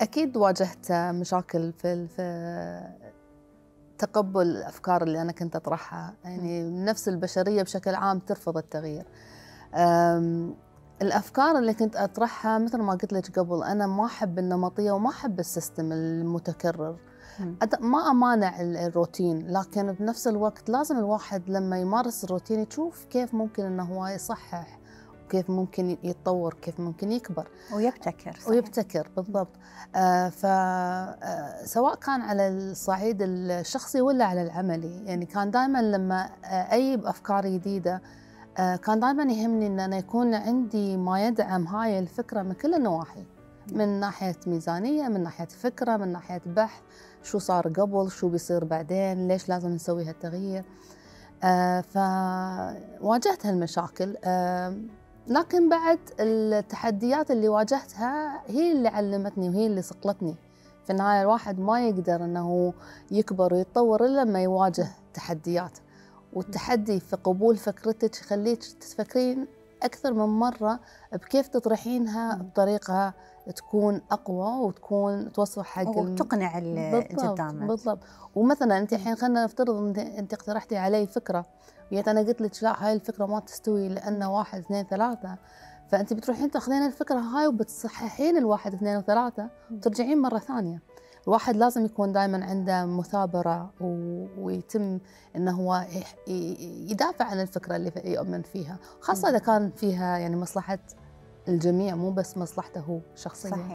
أكيد واجهت مشاكل في في تقبل الأفكار اللي أنا كنت أطرحها. يعني نفس البشرية بشكل عام ترفض التغيير. الأفكار اللي كنت أطرحها مثل ما قلت لك قبل أنا ما أحب النمطية وما أحب السيستم المتكرر. ما أمانع الروتين لكن بنفس الوقت لازم الواحد لما يمارس الروتين يشوف كيف ممكن إنه هو يصحح. وكيف ممكن يتطور كيف ممكن يكبر. ويبتكر صحيح. ويبتكر بالضبط. آه فسواء آه، كان على الصعيد الشخصي ولا على العملي. يعني كان دائما لما آه، أي بافكار جديدة آه كان دائما يهمني إن أنا يكون عندي ما يدعم هاي الفكرة من كل النواحي. من ناحية ميزانية من ناحية فكرة من ناحية بحث. شو صار قبل شو بيصير بعدين ليش لازم نسوي هالتغيير؟ آه فواجهت هالمشاكل. آه لكن بعد التحديات اللي واجهتها هي اللي علمتني وهي اللي صقلتني. في النهاية الواحد ما يقدر أنه يكبر ويتطور إلا لما يواجه تحديات. والتحدي في قبول فكرتك يخليك تفكرين أكثر من مرة بكيف تطرحينها بطريقة تكون أقوى وتكون توصل حق وتقنع اللي قدامك بالضبط ومثلا أنت الحين خلينا نفترض انت أنت اقترحتي علي فكرة. ويت أنا قلت لك لا هاي الفكرة ما تستوي لأن واحد اثنين ثلاثة. فأنت بتروحين تاخذين الفكرة هاي وبتصححين الواحد اثنين وثلاثة وترجعين مرة ثانية. الواحد لازم يكون دائما عنده مثابرة ويتم إنه هو يدافع عن الفكرة اللي يؤمن فيها خاصة إذا كان فيها يعني مصلحة الجميع مو بس مصلحته هو شخصيا صحيح.